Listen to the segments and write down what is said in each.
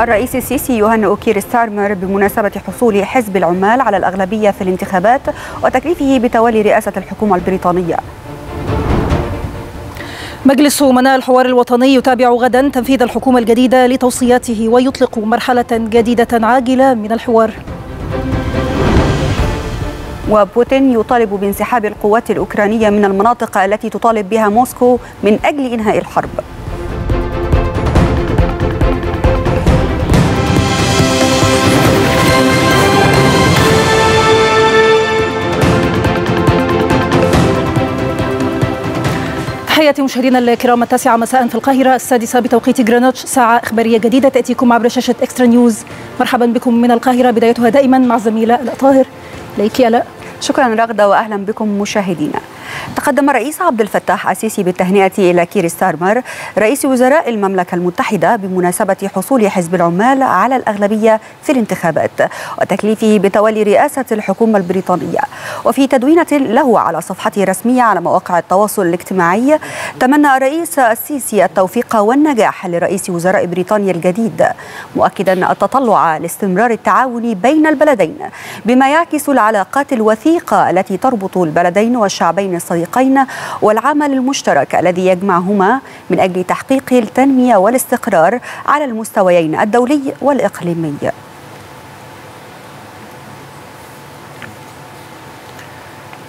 الرئيس السيسي يهنئ كير ستارمر بمناسبة حصول حزب العمال على الأغلبية في الانتخابات وتكليفه بتولي رئاسة الحكومة البريطانية. مجلس أمناء الحوار الوطني يتابع غدا تنفيذ الحكومة الجديدة لتوصياته ويطلق مرحلة جديدة عاجلة من الحوار. وبوتين يطالب بانسحاب القوات الأوكرانية من المناطق التي تطالب بها موسكو من أجل إنهاء الحرب. تحياتي مشاهدينا الكرام التاسعة مساء في القاهرة السادسة بتوقيت جرينتش ساعة إخبارية جديدة تأتيكم عبر شاشة إكسترا نيوز. مرحبا بكم من القاهرة بدايتها دائما مع الزميلة آلاء طاهر ليك يا آلاء. شكرا رغدة وأهلا بكم مشاهدينا. تقدم الرئيس عبد الفتاح السيسي بالتهنئة إلى كير ستارمر رئيس وزراء المملكة المتحدة بمناسبة حصول حزب العمال على الأغلبية في الانتخابات وتكليفه بتولي رئاسة الحكومة البريطانية. وفي تدوينة له على صفحته الرسمية على مواقع التواصل الاجتماعي تمنى الرئيس السيسي التوفيق والنجاح لرئيس وزراء بريطانيا الجديد مؤكدا التطلع لاستمرار التعاون بين البلدين بما يعكس العلاقات الوثيقة التي تربط البلدين والشعبين الصديقين والعمل المشترك الذي يجمعهما من أجل تحقيق التنمية والاستقرار على المستويين الدولي والإقليمي.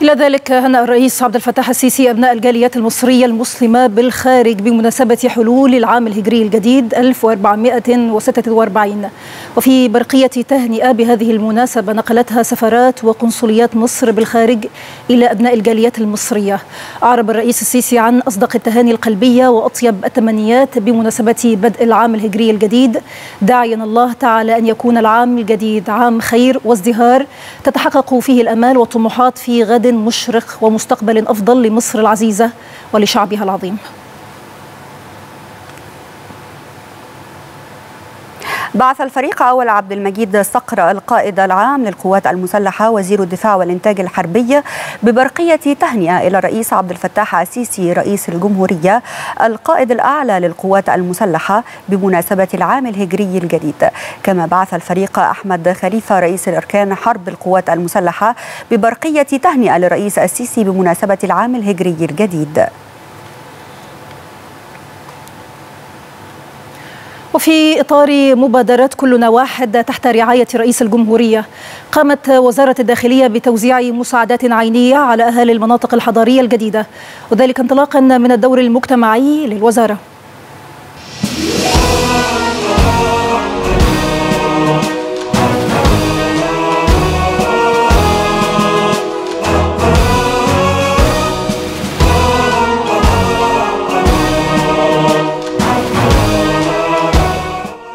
إلى ذلك هنأ الرئيس عبد الفتاح السيسي أبناء الجاليات المصرية المسلمة بالخارج بمناسبة حلول العام الهجري الجديد 1446 وفي برقية تهنئة بهذه المناسبة نقلتها سفارات وقنصليات مصر بالخارج إلى أبناء الجاليات المصرية. أعرب الرئيس السيسي عن أصدق التهاني القلبية وأطيب التمنيات بمناسبة بدء العام الهجري الجديد. داعيا الله تعالى أن يكون العام الجديد عام خير وازدهار. تتحقق فيه الأمال والطموحات في غد مشرق ومستقبل أفضل لمصر العزيزة ولشعبها العظيم. بعث الفريق أول عبد المجيد صقر القائد العام للقوات المسلحة وزير الدفاع والإنتاج الحربي ببرقية تهنئة إلى الرئيس عبد الفتاح السيسي رئيس الجمهورية القائد الأعلى للقوات المسلحة بمناسبة العام الهجري الجديد. كما بعث الفريق أحمد خليفة رئيس الأركان حرب القوات المسلحة ببرقية تهنئة للرئيس السيسي بمناسبة العام الهجري الجديد. وفي إطار مبادرة كلنا واحد تحت رعاية رئيس الجمهورية قامت وزارة الداخلية بتوزيع مساعدات عينية على أهالي المناطق الحضرية الجديدة وذلك انطلاقا من الدور المجتمعي للوزارة.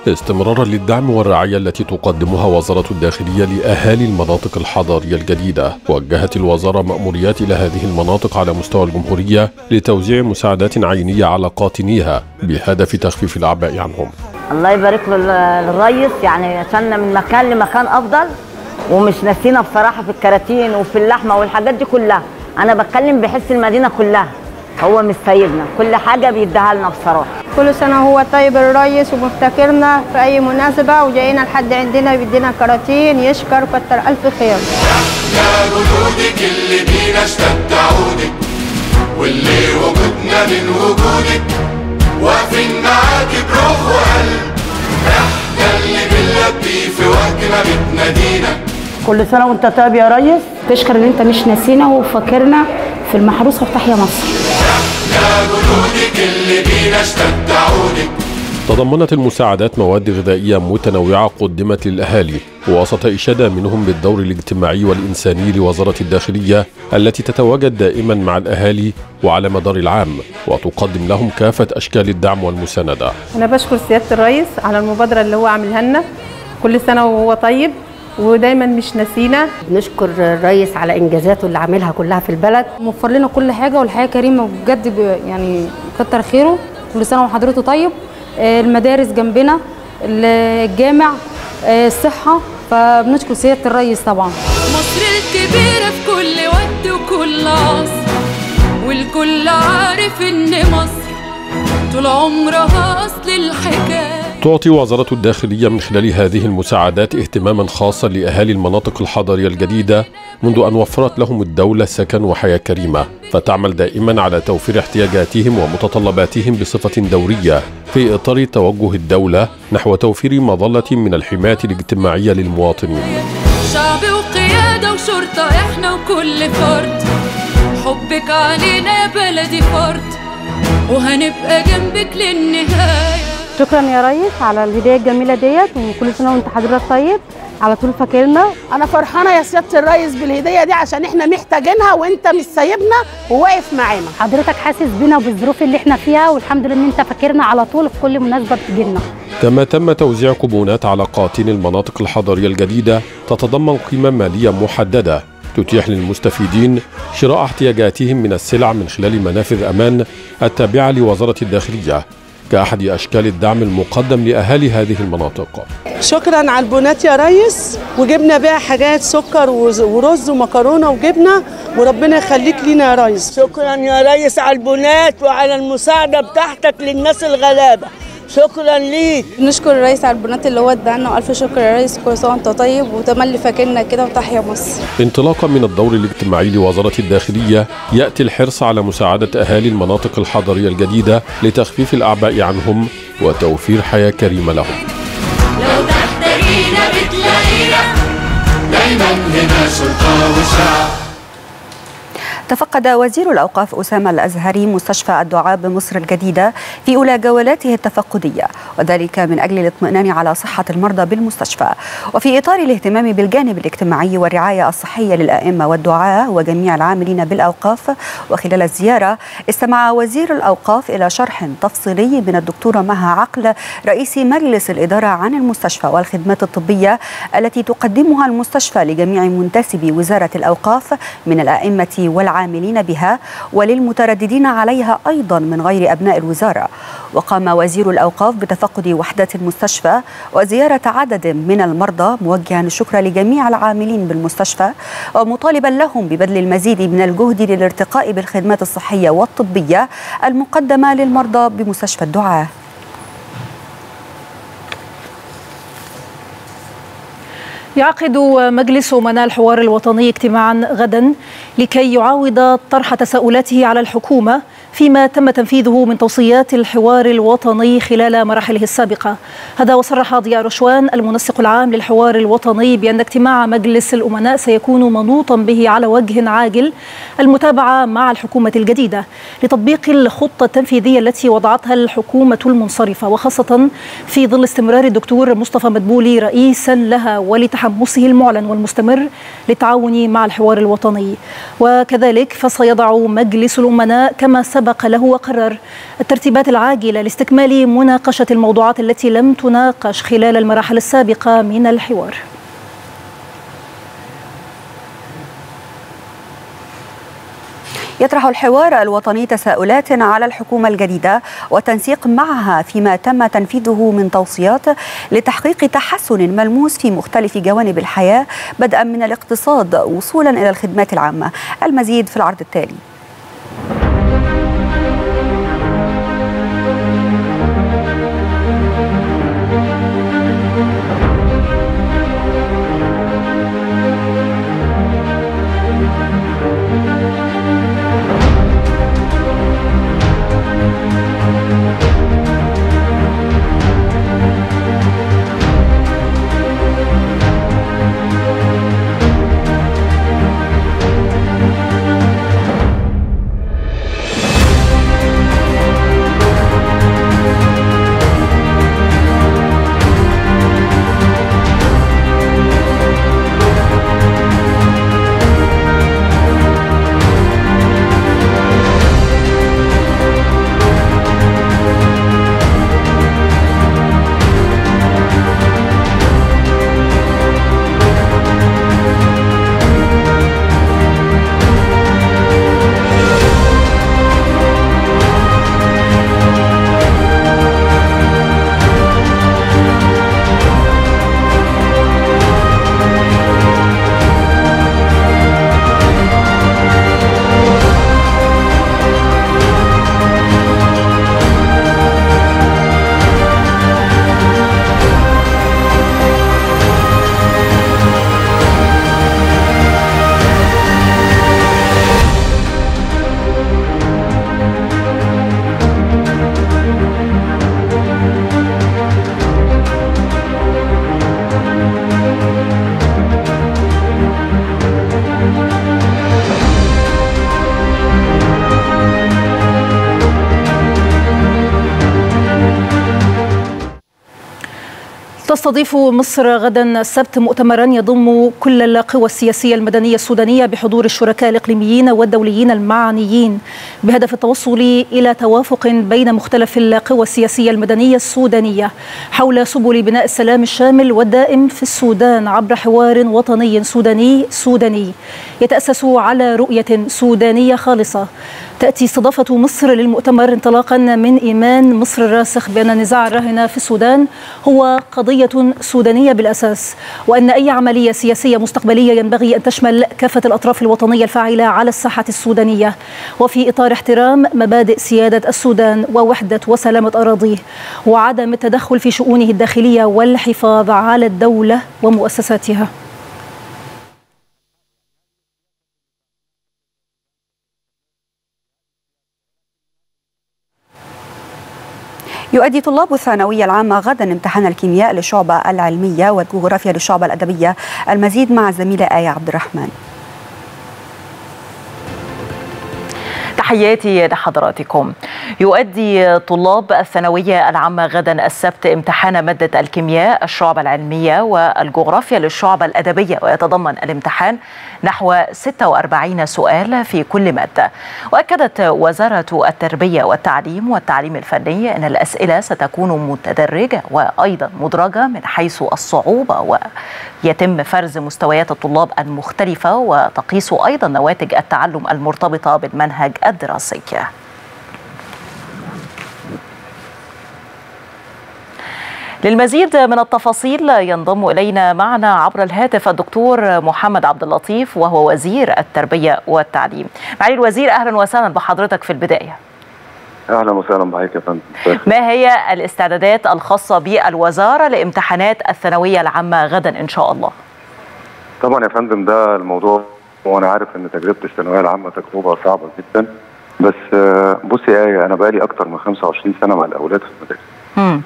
استمرارا للدعم والرعاية التي تقدمها وزارة الداخلية لأهالي المناطق الحضرية الجديدة. وجهت الوزارة مأموريات إلى هذه المناطق على مستوى الجمهورية لتوزيع مساعدات عينية على قاطنيها بهدف تخفيف الأعباء عنهم. الله يبارك له الريس يعني وصلنا من مكان لمكان أفضل ومش ناسينا بصراحة في الكراتين وفي اللحمة والحاجات دي كلها. أنا بتكلم بحس المدينة كلها. هو مش سايبنا كل حاجة بيديها لنا بصراحة. كل سنة هو طيب الريس ومفتكرنا في أي مناسبة وجاينا لحد عندنا بيدينا كراتين يشكر كتر ألف خير. إحنا جنودك اللي بينا اشتد عودك واللي وجودنا من وجودك واقفين معاكي بروح وقلب إحنا اللي بنلبي في وقت ما بتنادينا كل سنة وانت طيب يا ريس. تشكر إن أنت مش ناسينا وفاكرنا في المحروسة وتحيا مصر. جنودك اللي بينا اشتد عودك تضمنت المساعدات مواد غذائية متنوعة قدمت للأهالي وسط إشادة منهم بالدور الاجتماعي والإنساني لوزارة الداخلية التي تتواجد دائما مع الأهالي وعلى مدار العام وتقدم لهم كافة أشكال الدعم والمساندة. أنا بشكر سيادة الرئيس على المبادرة اللي هو عاملها لنا. كل سنة وهو طيب. ودايما مش ناسينا نشكر الرئيس على إنجازاته اللي عاملها كلها في البلد. موفر لنا كل حاجة والحياة كريمة بجد يعني كتر خيره. كل سنة وحضرته طيب. المدارس جنبنا الجامع الصحة. فبنشكر سيادة الرئيس طبعا. مصر الكبيرة في كل وقت وكل عصر والكل عارف إن مصر طول عمرها أصل الحكاية. تعطي وزارة الداخلية من خلال هذه المساعدات اهتماما خاصا لأهالي المناطق الحضرية الجديدة منذ أن وفرت لهم الدولة سكن وحياة كريمة فتعمل دائما على توفير احتياجاتهم ومتطلباتهم بصفة دورية. في إطار توجه الدولة نحو توفير مظلة من الحماية الاجتماعية للمواطنين. شعب وقيادة وشرطة إحنا وكل فرد. حبك علينا يا بلدي فرد وهنبقى جنبك للنهاية. شكرا يا ريس على الهديه الجميلة ديت وكل سنة وانت حضرتك طيب. على طول فاكرنا. أنا فرحانة يا سيادة الريس بالهديه دي عشان إحنا محتاجينها وإنت مش سايبنا وواقف معانا. حضرتك حاسس بينا وبالظروف اللي إحنا فيها والحمد لله إن انت فاكرنا على طول في كل مناسبة بتجيلنا. كما تم توزيع كوبونات على قاطين المناطق الحضرية الجديدة تتضمن قيمة مالية محددة تتيح للمستفيدين شراء احتياجاتهم من السلع من خلال منافذ أمان التابعة لوزارة الداخلية. كأحد أشكال الدعم المقدم لأهالي هذه المناطق. شكرا على البونات يا ريس. وجبنا بيها حاجات سكر ورز ومكرونة وجبنة وربنا يخليك لينا يا ريس. شكرا يا ريس على البنات وعلى المساعدة بتاعتك للناس الغلابة. شكرا ليك. نشكر الرئيس على البنات اللي هو ادانا وألف شكر يا ريس كل سنة وأنت طيب وتملي فاكرنا كده وتحيا مصر. انطلاقا من الدور الاجتماعي لوزارة الداخلية يأتي الحرص على مساعدة أهالي المناطق الحضرية الجديدة لتخفيف الأعباء عنهم وتوفير حياة كريمة لهم. لو تحتاجينا بتلاقينا دايما هنا شرطة وشعب تفقد وزير الأوقاف أسامة الأزهري مستشفى الدعاء بمصر الجديدة في أولى جولاته التفقدية وذلك من أجل الاطمئنان على صحة المرضى بالمستشفى. وفي إطار الاهتمام بالجانب الاجتماعي والرعاية الصحية للأئمة والدعاة وجميع العاملين بالأوقاف وخلال الزيارة استمع وزير الأوقاف إلى شرح تفصيلي من الدكتورة مها عقل رئيس مجلس الإدارة عن المستشفى والخدمات الطبية التي تقدمها المستشفى لجميع منتسبي وزارة الأوقاف من الأئمة والعاملين. بها وللمترددين عليها أيضا من غير أبناء الوزارة. وقام وزير الأوقاف بتفقد وحدات المستشفى وزيارة عدد من المرضى موجها الشكر لجميع العاملين بالمستشفى ومطالبا لهم ببذل المزيد من الجهد للارتقاء بالخدمات الصحية والطبية المقدمة للمرضى بمستشفى الدعاء يعقد مجلس أمناء الحوار الوطني اجتماعا غدا لكي يعاود طرح تساؤلاته على الحكومة فيما تم تنفيذه من توصيات الحوار الوطني خلال مراحله السابقة. هذا وصرح ضياء رشوان المنسق العام للحوار الوطني بأن اجتماع مجلس الأمناء سيكون منوطا به على وجه عاجل المتابعة مع الحكومة الجديدة لتطبيق الخطة التنفيذية التي وضعتها الحكومة المنصرفة وخاصة في ظل استمرار الدكتور مصطفى مدبولي رئيسا لها ولتحمسه المعلن والمستمر للتعاون مع الحوار الوطني. وكذلك فسيضع مجلس الأمناء كما سبق له وقرر الترتيبات العاجلة لاستكمال مناقشة الموضوعات التي لم تناقش خلال المراحل السابقة من الحوار. يطرح الحوار الوطني تساؤلات على الحكومة الجديدة وتنسيق معها فيما تم تنفيذه من توصيات لتحقيق تحسن ملموس في مختلف جوانب الحياة بدءا من الاقتصاد وصولا إلى الخدمات العامة. المزيد في العرض التالي. تستضيف مصر غدا السبت مؤتمرا يضم كل القوى السياسية المدنية السودانية بحضور الشركاء الإقليميين والدوليين المعنيين بهدف التوصل إلى توافق بين مختلف القوى السياسية المدنية السودانية حول سبل بناء السلام الشامل والدائم في السودان عبر حوار وطني سوداني سوداني يتأسس على رؤية سودانية خالصة. تأتي استضافة مصر للمؤتمر انطلاقا من إيمان مصر الراسخ بأن نزاع الراهنة في السودان هو قضية سودانية بالأساس وأن أي عملية سياسية مستقبلية ينبغي أن تشمل كافة الأطراف الوطنية الفاعلة على الساحة السودانية. وفي إطار احترام مبادئ سيادة السودان ووحدة وسلامة أراضيه وعدم التدخل في شؤونه الداخلية والحفاظ على الدولة ومؤسساتها. يؤدي طلاب الثانوية العامة غدا امتحان الكيمياء للشعبة العلمية والجغرافيا للشعبة الأدبية. المزيد مع الزميلة آية عبد الرحمن. تحياتي لحضراتكم. يؤدي طلاب الثانوية العامة غدا السبت امتحان مادة الكيمياء الشعب العلمية والجغرافيا للشعب الأدبية ويتضمن الامتحان نحو 46 سؤال في كل مادة. وأكدت وزارة التربية والتعليم والتعليم الفني أن الأسئلة ستكون متدرجة وأيضا مدرجة من حيث الصعوبة ويتم فرز مستويات الطلاب المختلفة وتقيس أيضا نواتج التعلم المرتبطة بالمنهج الدراسي. للمزيد من التفاصيل ينضم إلينا معنا عبر الهاتف الدكتور محمد عبد اللطيف وهو وزير التربية والتعليم. معالي الوزير أهلا وسهلا بحضرتك في البداية. أهلا وسهلا بحضرتك يا فندم. ما هي الاستعدادات الخاصة بالوزارة لامتحانات الثانوية العامة غدا إن شاء الله؟ طبعا يا فندم ده الموضوع وأنا عارف إن تجربة الثانوية العامة تجربة صعبة جدا بس بصي يا آية أنا بقالي أكتر من 25 سنة مع الأولاد في المدارس.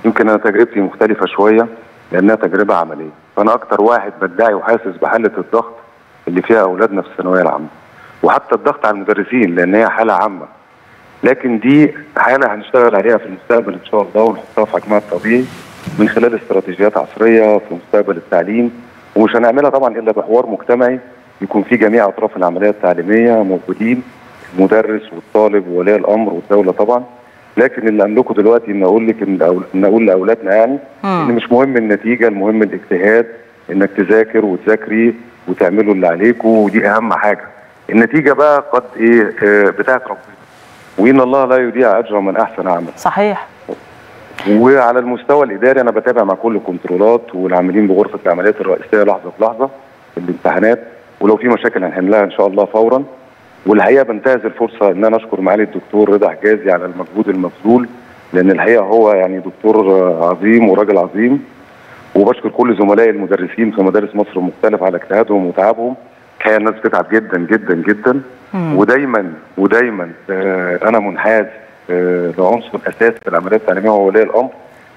يمكن أنا تجربتي مختلفة شوية لأنها تجربة عملية. فأنا أكتر واحد بدعي وحاسس بحالة الضغط اللي فيها اولادنا في الثانوية العامة وحتى الضغط على المدرسين لأن هي حالة عامة. لكن دي حالة هنشتغل عليها في المستقبل إن شاء الله ونحطها في حجمها الطبيعي من خلال استراتيجيات عصرية في مستقبل التعليم. ومش هنعملها طبعا إلا بحوار مجتمعي يكون فيه جميع أطراف العملية التعليمية موجودين. المدرس والطالب وولي الأمر والدولة طبعا. لكن اللي املكه دلوقتي إن أقول لك إن أقول لأولادنا يعني إن مش مهم النتيجة المهم الاجتهاد إنك تذاكر وتذاكري وتعملوا اللي عليكم ودي أهم حاجة. النتيجة بقى قد إيه؟ آه بتاعت ربنا. وإن الله لا يضيع اجر من أحسن عمل صحيح. وعلى المستوى الإداري أنا بتابع مع كل الكنترولات والعاملين بغرفة العمليات الرئيسية لحظة بلحظة الامتحانات. ولو في مشاكل هنحلها إن شاء الله فورا. والحقيقة بنتهز الفرصة إن أنا أشكر معالي الدكتور رضا حجازي على المجهود المبذول لأن الحقيقة هو يعني دكتور عظيم وراجل عظيم. وبشكر كل زملائي المدرسين في مدارس مصر المختلفة على اجتهادهم وتعبهم. الحقيقة الناس بتتعب جدا جدا جدا. مم. ودايما ودايما آه أنا منحاز آه لعنصر اساسي في العمليات التعليمية وهو ولي الأمر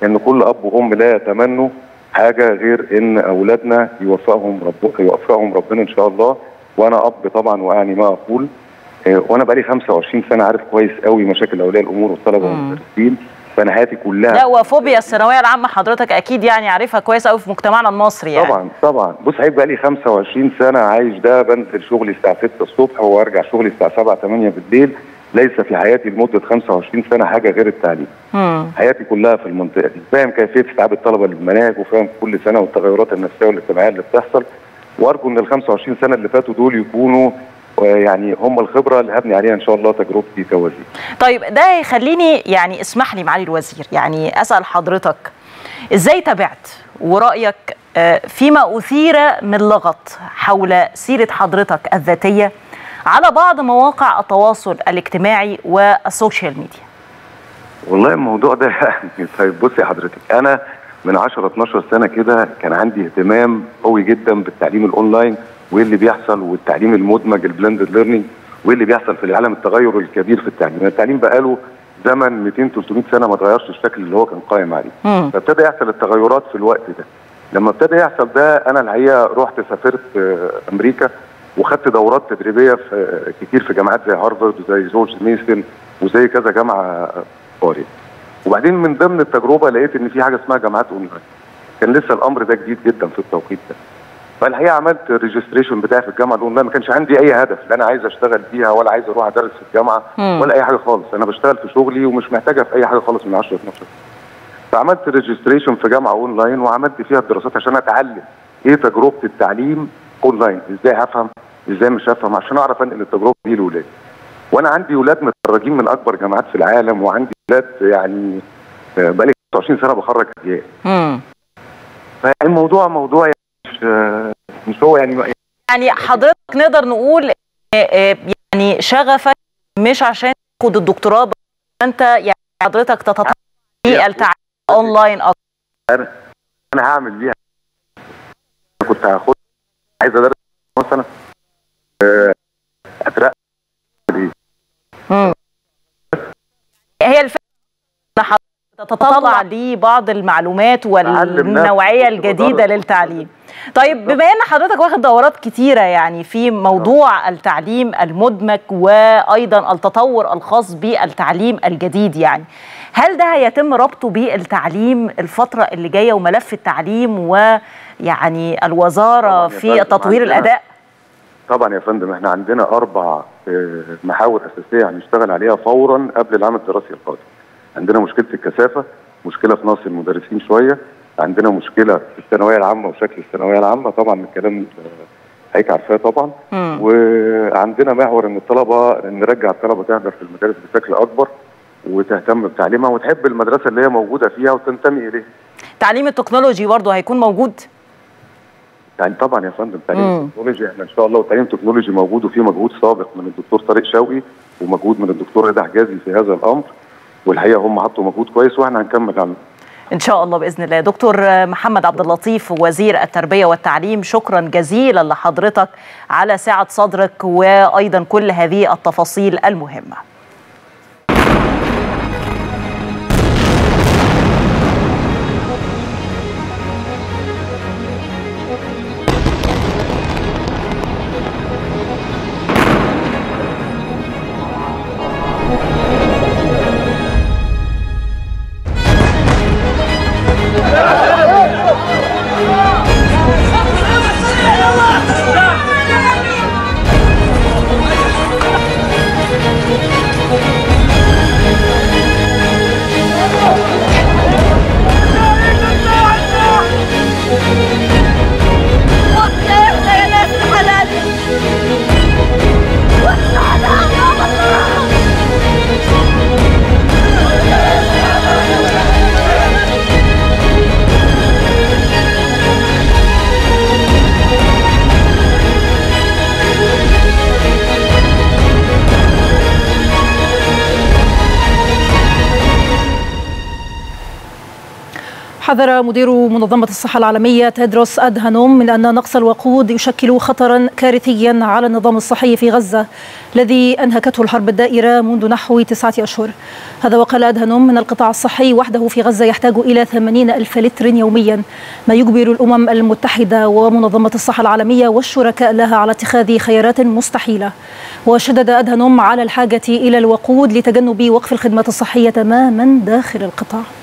إن كل أب وأم لا يتمنوا حاجة غير إن أولادنا يوفقهم رب يوفقهم ربنا إن شاء الله. وأنا أب طبعا واعني ما أقول آه وأنا بقالي 25 سنة عارف كويس قوي مشاكل أولياء الأمور والطلبة والمدرسين فأنا حياتي كلها لا وفوبيا الثانوية العامة حضرتك أكيد يعني عارفها كويس قوي في مجتمعنا المصري يعني. طبعا طبعا. بص عيب بقالي 25 سنة عايش ده بنزل شغلي الساعة 6 الصبح وأرجع شغلي الساعة 7 8 بالليل ليس في حياتي لمدة 25 سنة حاجة غير التعليم. مم. حياتي كلها في المنطقة دي. فاهم كيفية استيعاب الطلبة للمناهج وفاهم كل سنة والتغيرات النفسية والاجتماعية اللي بتحصل. وارجو إن ال 25 سنة اللي فاتوا دول يكونوا يعني هم الخبرة اللي هبني عليها إن شاء الله تجربتي كوزير. طيب ده يخليني يعني اسمح لي معالي الوزير يعني أسأل حضرتك إزاي تابعت ورأيك فيما أثير من لغط حول سيرة حضرتك الذاتية على بعض مواقع التواصل الاجتماعي وال social media. والله الموضوع ده يعني طيب بصي حضرتك أنا من 10 12 سنة كده كان عندي اهتمام قوي جدا بالتعليم الأونلاين وايه اللي بيحصل والتعليم المدمج ال blended learning وايه اللي بيحصل في العالم التغير الكبير في التعليم. التعليم بقاله زمن 200 300 سنة ما اتغيرش الشكل اللي هو كان قائم عليه. فابتدى يحصل التغيرات في الوقت ده. لما ابتدى يحصل ده أنا الحقيقة رحت سافرت أمريكا وخدت دورات تدريبية في كتير في جامعات زي هارفارد وزي جورج ميسون وزي كذا جامعة قارئ وبعدين من ضمن التجربة لقيت إن في حاجة اسمها جامعات أونلاين. كان لسه الأمر ده جديد جدا في التوقيت ده. فالحقيقة عملت ال registration بتاعي في الجامعة الأونلاين. ما كانش عندي أي هدف لا أنا عايز أشتغل فيها ولا عايز أروح أدرس في الجامعة مم. ولا أي حاجة خالص. أنا بشتغل في شغلي ومش محتاجه في أي حاجة خالص من 10 12 فعملت registration في جامعة أونلاين وعملت فيها الدراسات عشان أتعلم إيه تجربة التعليم أونلاين. إزاي افهم إزاي مش افهم عشان أعرف أنقل التجربة دي لأولادي. وأنا عندي ولاد متخرجين من اكبر جامعات في العالم وعندي ولاد يعني آه، بقالي 25 سنة بخرج أجيال. فالموضوع موضوع يعني مش آه، مش هو يعني يعني حضرتك نقدر نقول آه، يعني شغفك مش عشان تاخد الدكتوراه بس انت يعني حضرتك تتطلع التعليم اونلاين أكتر. أنا أنا هعمل بيها. كنت هاخد عايز أدرس مثلا مم. هي الفكرة تتطلع لبعض المعلومات والنوعية الجديدة للتعليم طيب بما ان حضرتك واخد دورات كتيرة يعني في موضوع التعليم المدمج وأيضا التطور الخاص بالتعليم الجديد يعني هل ده هيتم ربطه بالتعليم الفترة اللي جاية وملف التعليم ويعني الوزارة في تطوير الأداء طبعا يا فندم إحنا عندنا أربع محاور أساسية هنشتغل عليها فورا قبل العام الدراسي القادم. عندنا مشكلة الكثافة، مشكلة في نقص المدرسين شوية، عندنا مشكلة في الثانوية العامة وشكل الثانوية العامة طبعا الكلام آه، حضرتك عارفاه طبعا وعندنا محور إن الطلبة نرجع الطلبة تحضر في المدارس بشكل أكبر وتهتم بتعليمها وتحب المدرسة اللي هي موجودة فيها وتنتمي إليها. تعليم التكنولوجي برضه هيكون موجود يعني طبعا يا فندم تعليم. التكنولوجي إحنا إن شاء الله تعليم التكنولوجي موجود وفي مجهود سابق من الدكتور طارق شوقي ومجهود من الدكتور رضا حجازي في هذا الأمر والحقيقة هم حطوا مجهود كويس وإحنا هنكمل عنه إن شاء الله بإذن الله دكتور محمد عبد اللطيف وزير التربية والتعليم شكرا جزيلا لحضرتك على سعه صدرك وأيضا كل هذه التفاصيل المهمة حذر مدير منظمة الصحة العالمية تيدروس أدهانوم من أن نقص الوقود يشكل خطرا كارثيا على النظام الصحي في غزة الذي أنهكته الحرب الدائرة منذ نحو تسعة أشهر. هذا وقال أدهانوم من القطاع الصحي وحده في غزة يحتاج إلى 80 ألف لتر يوميا ما يجبر الأمم المتحدة ومنظمة الصحة العالمية والشركاء لها على اتخاذ خيارات مستحيلة. وشدد أدهانوم على الحاجة إلى الوقود لتجنب وقف الخدمات الصحية تماما داخل القطاع.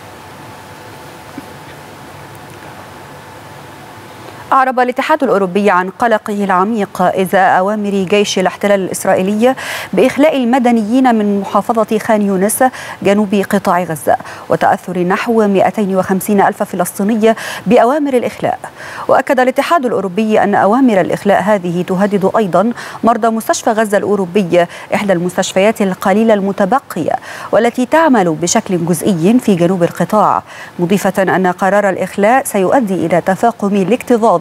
أعرب الاتحاد الأوروبي عن قلقه العميق إزاء أوامر جيش الاحتلال الإسرائيلي بإخلاء المدنيين من محافظة خان يونس جنوب قطاع غزة وتأثر نحو 250 ألف فلسطيني بأوامر الإخلاء. وأكد الاتحاد الأوروبي أن أوامر الإخلاء هذه تهدد أيضا مرضى مستشفى غزة الأوروبي إحدى المستشفيات القليلة المتبقية والتي تعمل بشكل جزئي في جنوب القطاع مضيفة أن قرار الإخلاء سيؤدي إلى تفاقم الاكتظاظ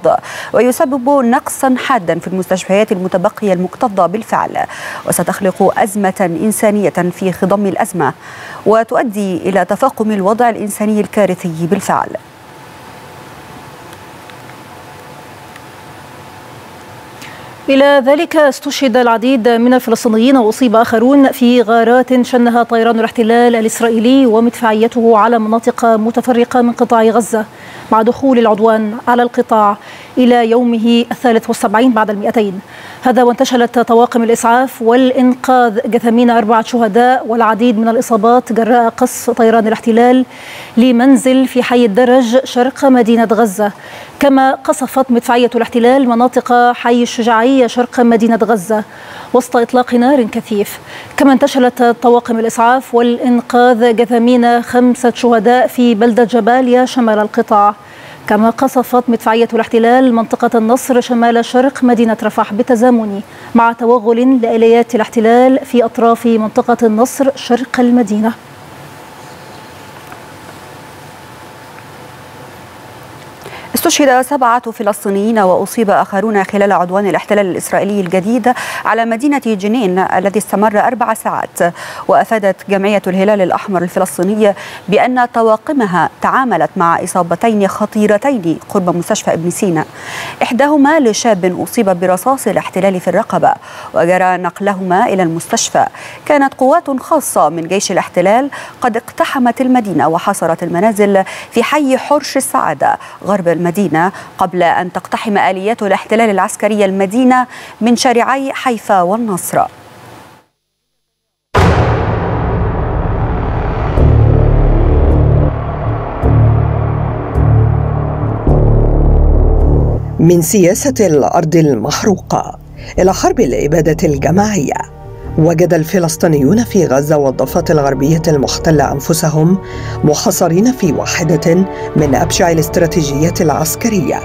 ويسبب نقصا حادا في المستشفيات المتبقية المكتظة بالفعل. وستخلق أزمة إنسانية في خضم الأزمة وتؤدي إلى تفاقم الوضع الإنساني الكارثي بالفعل. إلى ذلك استشهد العديد من الفلسطينيين وأصيب آخرون في غارات شنها طيران الاحتلال الإسرائيلي ومدفعيته على مناطق متفرقة من قطاع غزة مع دخول العدوان على القطاع إلى يومه الثالث والسبعين بعد المئتين. هذا وانتشلت طواقم الإسعاف والإنقاذ جثامين أربعة شهداء والعديد من الإصابات جراء قصف طيران الاحتلال لمنزل في حي الدرج شرق مدينة غزة. كما قصفت مدفعية الاحتلال مناطق حي الشجاعية شرق مدينة غزة وسط إطلاق نار كثيف. كما انتشلت طواقم الإسعاف والإنقاذ جثامين خمسة شهداء في بلدة جباليا شمال القطاع. كما قصفت مدفعية الاحتلال منطقة النصر شمال شرق مدينة رفح بالتزامن مع توغل لآليات الاحتلال في أطراف منطقة النصر شرق المدينة. استشهد سبعة فلسطينيين وأصيب آخرون خلال عدوان الاحتلال الإسرائيلي الجديد على مدينة جنين الذي استمر أربع ساعات. وأفادت جمعية الهلال الأحمر الفلسطيني بأن طواقمها تعاملت مع إصابتين خطيرتين قرب مستشفى ابن سينا. إحداهما لشاب أصيب برصاص الاحتلال في الرقبة وجرى نقلهما إلى المستشفى. كانت قوات خاصة من جيش الاحتلال قد اقتحمت المدينة وحاصرت المنازل في حي حرش السعادة غرب المدينة. قبل أن تقتحم آليات الاحتلال العسكري المدينة من شارعي حيفا والنصر. من سياسة الأرض المحروقة إلى حرب الإبادة الجماعية. وجد الفلسطينيون في غزة والضفة الغربية المحتلة أنفسهم محاصرين في واحدة من أبشع الاستراتيجيات العسكرية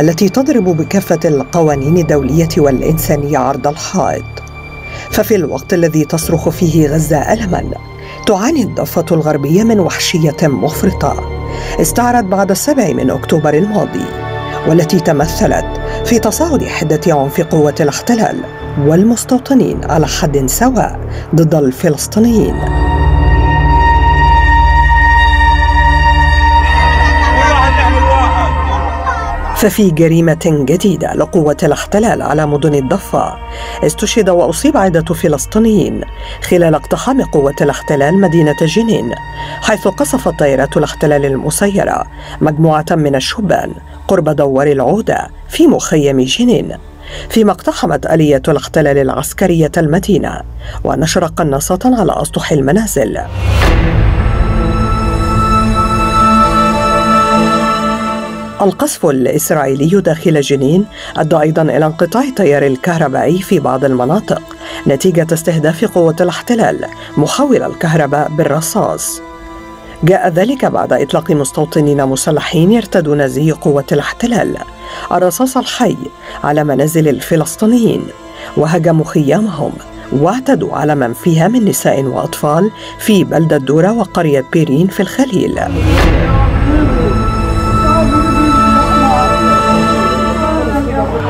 التي تضرب بكافة القوانين الدولية والإنسانية عرض الحائط. ففي الوقت الذي تصرخ فيه غزة ألما تعاني الضفة الغربية من وحشية مفرطة. استعرت بعد السابع من أكتوبر الماضي والتي تمثلت في تصاعد حدة عنف قوة الاحتلال. والمستوطنين على حد سواء ضد الفلسطينيين. ففي جريمة جديدة لقوة الاحتلال على مدن الضفة استشهد وأصيب عدة فلسطينيين خلال اقتحام قوة الاحتلال مدينة جنين حيث قصفت طائرات الاحتلال المسيرة مجموعة من الشبان قرب دوار العودة في مخيم جنين. فيما اقتحمت آلية الاحتلال العسكرية المدينة ونشر قناصات على أسطح المنازل. القصف الإسرائيلي داخل جنين أدى أيضا إلى انقطاع التيار الكهربائي في بعض المناطق نتيجة استهداف قوة الاحتلال محول الكهرباء بالرصاص. جاء ذلك بعد إطلاق مستوطنين مسلحين يرتدون زي قوة الاحتلال الرصاص الحي على منازل الفلسطينيين وهجموا خيامهم واعتدوا على من فيها من نساء وأطفال في بلدة دورة وقرية بيرين في الخليل.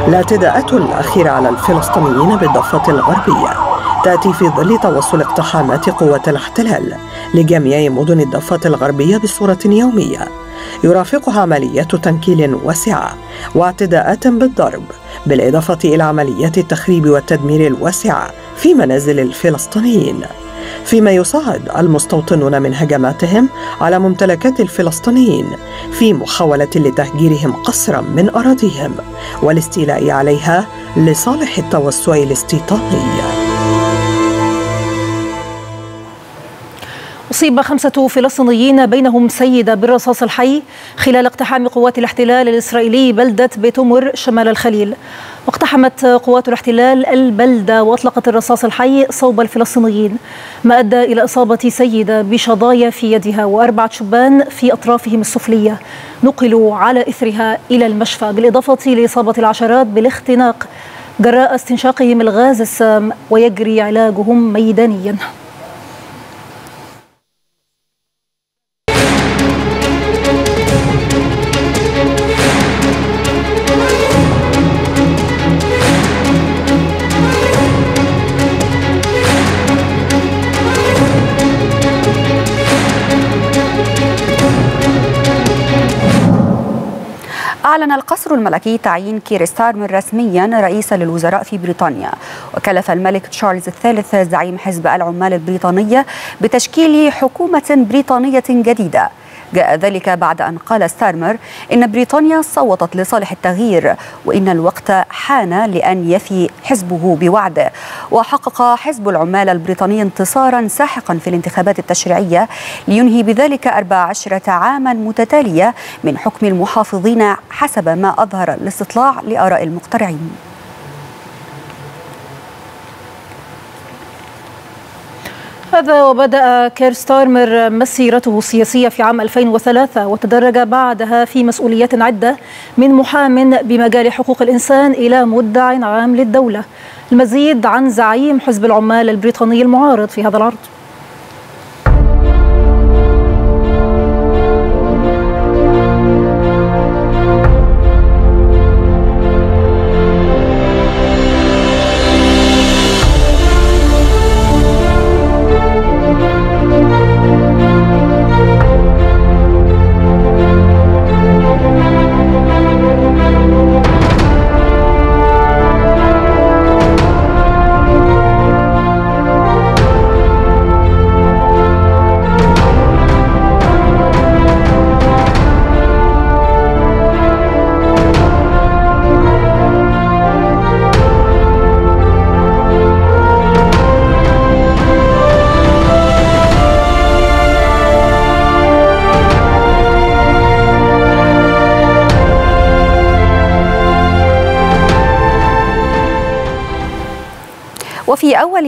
الاعتداءات الأخيرة على الفلسطينيين بالضفة الغربية. تأتي في ظل توصل اقتحامات قوة الاحتلال لجميع مدن الضفة الغربية بصورة يومية. يرافقها عمليات تنكيل واسعة واعتداءات بالضرب بالإضافة إلى عمليات التخريب والتدمير الواسعة في منازل الفلسطينيين. فيما يصعد المستوطنون من هجماتهم على ممتلكات الفلسطينيين في محاولة لتهجيرهم قسرا من أراضيهم والاستيلاء عليها لصالح التوسع الاستيطاني. أصيب خمسة فلسطينيين بينهم سيدة بالرصاص الحي خلال اقتحام قوات الاحتلال الإسرائيلي بلدة بيتومر شمال الخليل. واقتحمت قوات الاحتلال البلدة وأطلقت الرصاص الحي صوب الفلسطينيين ما أدى إلى إصابة سيدة بشظايا في يدها وأربعة شبان في أطرافهم السفلية. نقلوا على إثرها إلى المشفى بالإضافة لإصابة العشرات بالاختناق جراء استنشاقهم الغاز السام ويجري علاجهم ميدانياً. أعلن القصر الملكي تعيين كير ستارمر رسميا رئيسا للوزراء في بريطانيا. وكلف الملك تشارلز الثالث زعيم حزب العمال البريطانية بتشكيل حكومة بريطانية جديدة. جاء ذلك بعد أن قال ستارمر إن بريطانيا صوتت لصالح التغيير وإن الوقت حان لأن يفي حزبه بوعده وحقق حزب العمال البريطاني انتصارا ساحقا في الانتخابات التشريعية لينهي بذلك 14 عاما متتالية من حكم المحافظين حسب ما أظهر الاستطلاع لآراء المقترعين. هذا وبدأ كير ستارمر مسيرته السياسية في عام 2003 وتدرج بعدها في مسؤوليات عدة من محام بمجال حقوق الإنسان إلى مدع عام للدولة. المزيد عن زعيم حزب العمال البريطاني المعارض في هذا العرض.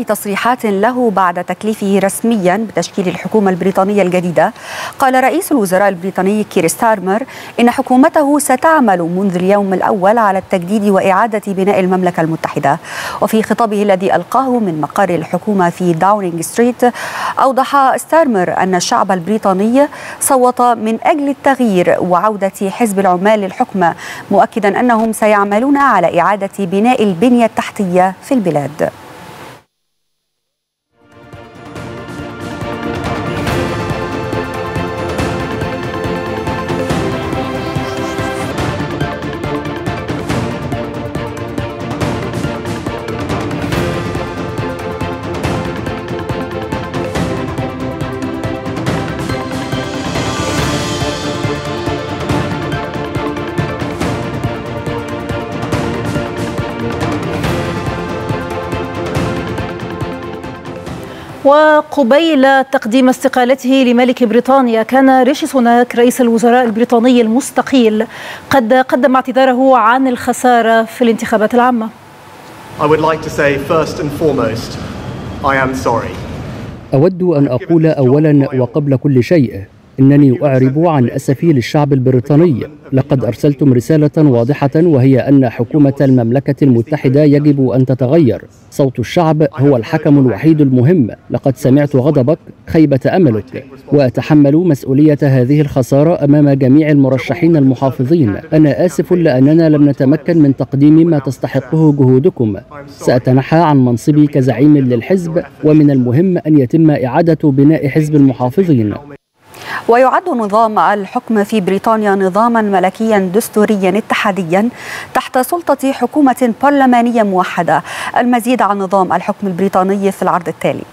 تصريحات له بعد تكليفه رسميا بتشكيل الحكومة البريطانية الجديدة. قال رئيس الوزراء البريطاني كير ستارمر إن حكومته ستعمل منذ اليوم الأول على التجديد وإعادة بناء المملكة المتحدة. وفي خطابه الذي ألقاه من مقر الحكومة في داونينج ستريت أوضح ستارمر أن الشعب البريطاني صوت من أجل التغيير وعودة حزب العمال للحكم مؤكدا أنهم سيعملون على إعادة بناء البنية التحتية في البلاد. وقبيل تقديم استقالته لملك بريطانيا كان ريشي سوناك رئيس الوزراء البريطاني المستقيل قد قدم اعتذاره عن الخسارة في الانتخابات العامة I would like to say first and foremost, I am sorry. أود أن أقول أولا وقبل كل شيء إنني أعرب عن أسفي للشعب البريطاني. لقد أرسلتم رسالة واضحة وهي أن حكومة المملكة المتحدة يجب أن تتغير. صوت الشعب هو الحكم الوحيد المهم. لقد سمعت غضبك خيبة أملك. وأتحمل مسؤولية هذه الخسارة أمام جميع المرشحين المحافظين. أنا آسف لأننا لم نتمكن من تقديم ما تستحقه جهودكم. سأتنحى عن منصبي كزعيم للحزب ومن المهم أن يتم إعادة بناء حزب المحافظين. ويعد نظام الحكم في بريطانيا نظاما ملكيا دستوريا اتحاديا تحت سلطة حكومة برلمانية موحدة. المزيد عن نظام الحكم البريطاني في العرض التالي.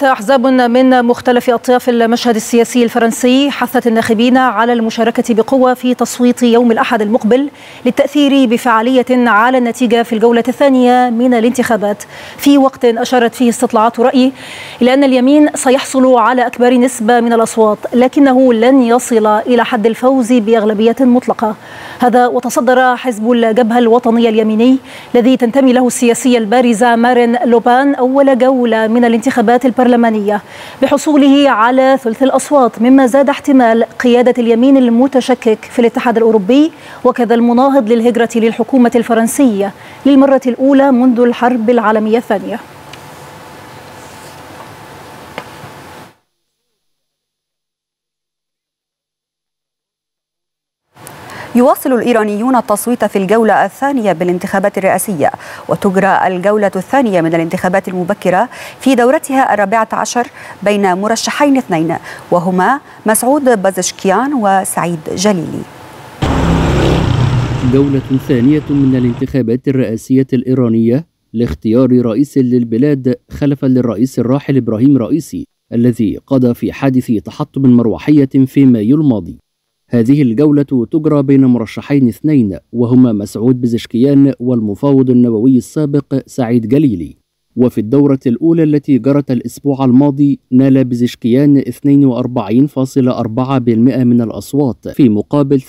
كافة أحزاب من مختلف أطياف المشهد السياسي الفرنسي حثت الناخبين على المشاركة بقوة في تصويت يوم الأحد المقبل للتأثير بفعالية على النتيجة في الجولة الثانية من الانتخابات. في وقت أشارت فيه استطلاعات رأي إلى أن اليمين سيحصل على أكبر نسبة من الأصوات لكنه لن يصل إلى حد الفوز بأغلبية مطلقة. هذا وتصدر حزب الجبهة الوطنية اليميني الذي تنتمي له السياسية البارزة مارين لوبان أول جولة من الانتخابات البرلمانية. بحصوله على ثلث الأصوات مما زاد احتمال قيادة اليمين المتشكك في الاتحاد الأوروبي وكذا المناهض للهجرة للحكومة الفرنسية للمرة الأولى منذ الحرب العالمية الثانية. يواصل الإيرانيون التصويت في الجولة الثانية بالانتخابات الرئاسية وتجرى الجولة الثانية من الانتخابات المبكرة في دورتها الرابعة عشر بين مرشحين اثنين وهما مسعود بازشكيان وسعيد جليلي. جولة ثانية من الانتخابات الرئاسية الإيرانية لاختيار رئيس للبلاد خلفا للرئيس الراحل إبراهيم رئيسي الذي قضى في حادث تحطم مروحية في مايو الماضي. هذه الجولة تجرى بين مرشحين اثنين وهما مسعود بزشكيان والمفاوض النووي السابق سعيد جليلي. وفي الدورة الأولى التي جرت الأسبوع الماضي نال بزشكيان 42.4% من الأصوات في مقابل 38.6%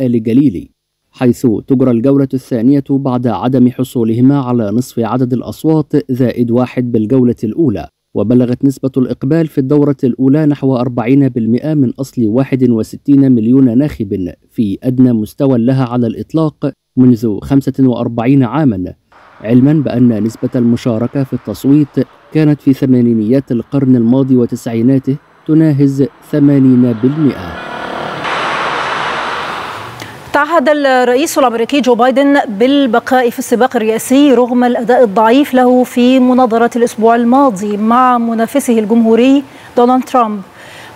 لجليلي. حيث تجرى الجولة الثانية بعد عدم حصولهما على نصف عدد الأصوات زائد واحد بالجولة الأولى. وبلغت نسبة الإقبال في الدورة الأولى نحو 40% من أصل 61 مليون ناخب في أدنى مستوى لها على الإطلاق منذ 45 عاما علما بأن نسبة المشاركة في التصويت كانت في ثمانينيات القرن الماضي وتسعيناته تناهز 80%. تعهد الرئيس الأمريكي جو بايدن بالبقاء في السباق الرئاسي رغم الأداء الضعيف له في مناظرة الأسبوع الماضي مع منافسه الجمهوري دونالد ترامب.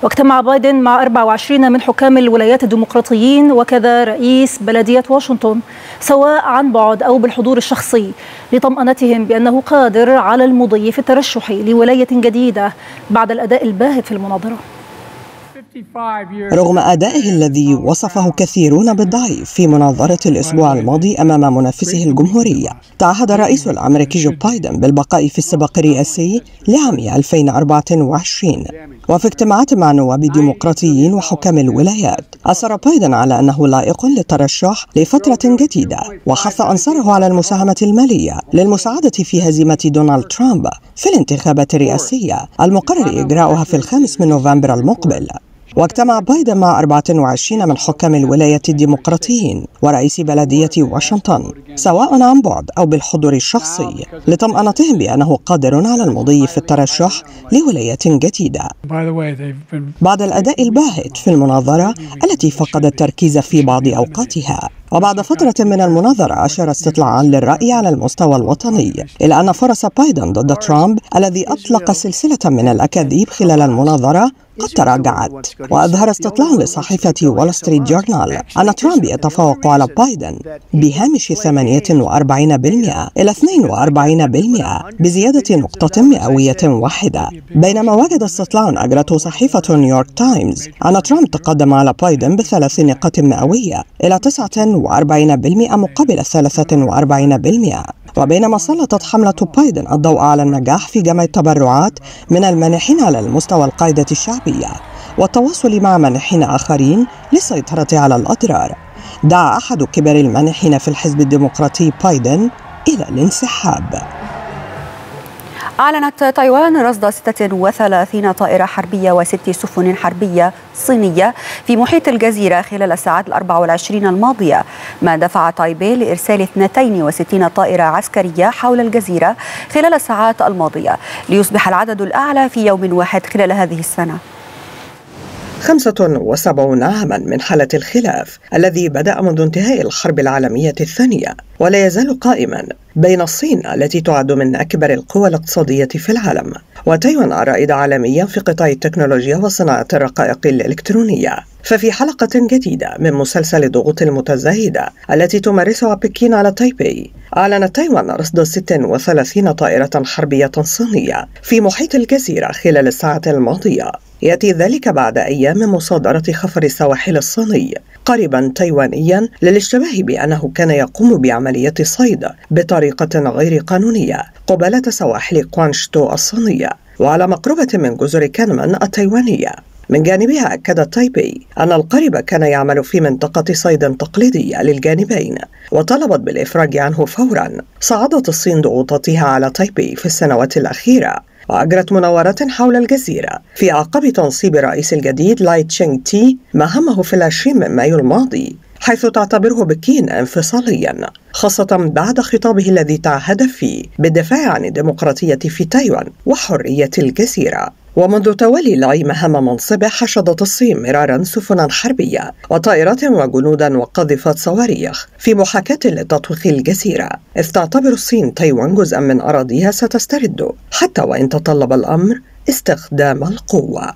واجتمع بايدن مع 24 من حكام الولايات الديمقراطيين وكذا رئيس بلدية واشنطن سواء عن بعد أو بالحضور الشخصي لطمأنتهم بأنه قادر على المضي في الترشح لولاية جديدة بعد الأداء الباهت في المناظرة. رغم أدائه الذي وصفه كثيرون بالضعيف في مناظرة الأسبوع الماضي أمام منافسه الجمهوري تعهد الرئيس الأمريكي جو بايدن بالبقاء في السباق الرئاسي لعام 2024 وفي اجتماعات مع نواب الديمقراطيين وحكام الولايات. أصر بايدن على أنه لائق للترشح لفترة جديدة وحث أنصاره على المساهمة المالية للمساعدة في هزيمة دونالد ترامب في الانتخابات الرئاسية المقرر إجراؤها في الخامس من نوفمبر المقبل. واجتمع بايدن مع 24 من حكام الولاية الديمقراطيين ورئيس بلدية واشنطن سواء عن بعد أو بالحضور الشخصي لطمأنتهم بأنه قادر على المضي في الترشح لولاية جديدة. بعد الأداء الباهت في المناظرة التي فقدت التركيز في بعض أوقاتها. وبعد فترة من المناظرة أشار استطلاعا للرأي على المستوى الوطني إلى أن فرص بايدن ضد ترامب الذي أطلق سلسلة من الأكاذيب خلال المناظرة قد تراجعت. وأظهر استطلاع لصحيفة وول ستريت جورنال أن ترامب يتفوق على بايدن بهامش 48% إلى 42% بزيادة نقطة مئوية واحدة. بينما وجد استطلاع أجرته صحيفة نيويورك تايمز أن ترامب تقدم على بايدن بثلاث نقاط مئوية إلى 49% مقابل 43% وبينما سلطت حملة بايدن الضوء على النجاح في جمع التبرعات من المانحين على المستوى القاعدة الشعبية والتواصل مع مانحين آخرين للسيطرة على الأضرار. دعا أحد كبار المانحين في الحزب الديمقراطي بايدن إلى الانسحاب. أعلنت تايوان رصد 36 طائرة حربية وست سفن حربية صينية في محيط الجزيرة خلال الساعات الأربع والعشرين الماضية. ما دفع تايبي لإرسال 62 طائرة عسكرية حول الجزيرة خلال الساعات الماضية ليصبح العدد الأعلى في يوم واحد خلال هذه السنة. 75 عاما من حالة الخلاف الذي بدأ منذ انتهاء الحرب العالمية الثانية ولا يزال قائما بين الصين التي تعد من أكبر القوى الاقتصادية في العالم وتايوان الرائدة عالميا في قطاع التكنولوجيا وصناعة الرقائق الإلكترونية. ففي حلقة جديدة من مسلسل الضغوط المتزايدة التي تمارسها بكين على تايبي أعلنت تايوان رصد 36 طائرة حربية صينية في محيط الجزيرة خلال الساعة الماضية. يأتي ذلك بعد أيام مصادرة خفر السواحل الصيني. قاربا تايوانيا للاشتباه بأنه كان يقوم بعملية صيد بطريقة غير قانونية قبالة سواحل كوانشتو الصينية وعلى مقربة من جزر كانمان التايوانية. من جانبها أكدت تايبي أن القارب كان يعمل في منطقة صيد تقليدية للجانبين وطالبت بالإفراج عنه فورا. صعدت الصين ضغوطاتها على تايبي في السنوات الأخيرة. وأجرت مناورات حول الجزيرة في أعقاب تنصيب الرئيس الجديد لاي تشينغ تي مهامه في العشرين من مايو الماضي حيث تعتبره بكين انفصاليا خاصة بعد خطابه الذي تعهد فيه بالدفاع عن الديمقراطية في تايوان وحرية الجزيرة. ومنذ تولي لاي مهام منصبه حشدت الصين مرارا سفنا حربية وطائرات وجنودا وقاذفات صواريخ في محاكاة لتطويق الجزيرة. إذ تعتبر الصين تايوان جزءا من أراضيها ستسترد حتى وإن تطلب الأمر استخدام القوة.